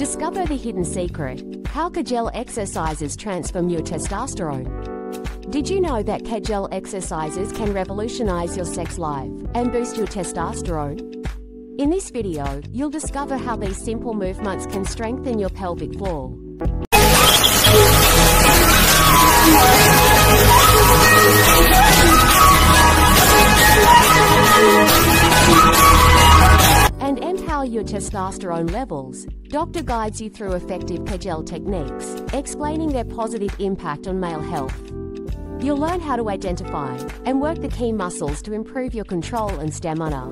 Discover the hidden secret how Kegel exercises transform your testosterone. Did you know that Kegel exercises can revolutionize your sex life and boost your testosterone? In this video, you'll discover how these simple movements can strengthen your pelvic floor. Empower your testosterone levels, Doctor guides you through effective Kegel techniques, explaining their positive impact on male health. You'll learn how to identify and work the key muscles to improve your control and stamina.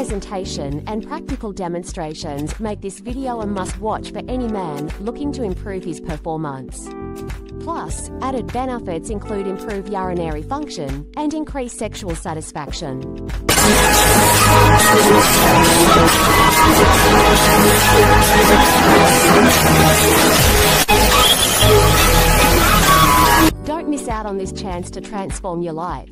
Presentation and practical demonstrations make this video a must-watch for any man looking to improve his performance. Plus, added benefits include improved urinary function and increased sexual satisfaction. Don't miss out on this chance to transform your life.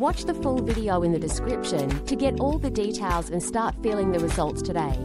Watch the full video in the description to get all the details and start feeling the results today.